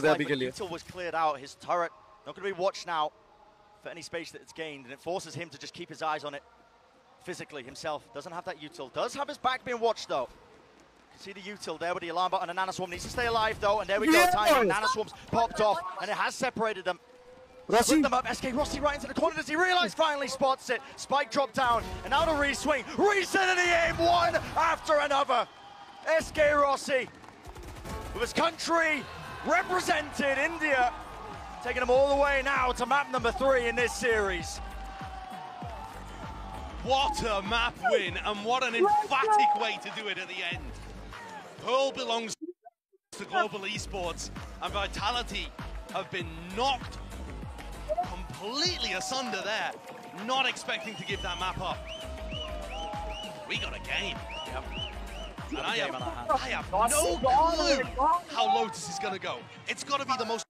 for Derby was cleared out, his turret, not going to be watched now for any space that it's gained, and it forces him to just keep his eyes on it physically himself. Doesn't have that util. Does have his back being watched, though. You can see the util there with the alarm button, and Nanoswarm needs to stay alive, though, and there we go, time. Nanoswarm's popped off, and it has separated them. Rossi. them up, SkRossi right into the corner. Does he realize? Finally spots it. Spike dropped down, and now the re-swing. Reset in the aim, one after another. SK Rossi, with his country represented, India, taking them all the way now to map number three in this series. What a map win, and what an emphatic way to do it at the end. Pearl belongs to Global Esports, and Vitality have been knocked completely asunder there, not expecting to give that map up. We got a game. Yep. And I have, on our hands. I have no clue how Lotus is going to go. It's got to be the most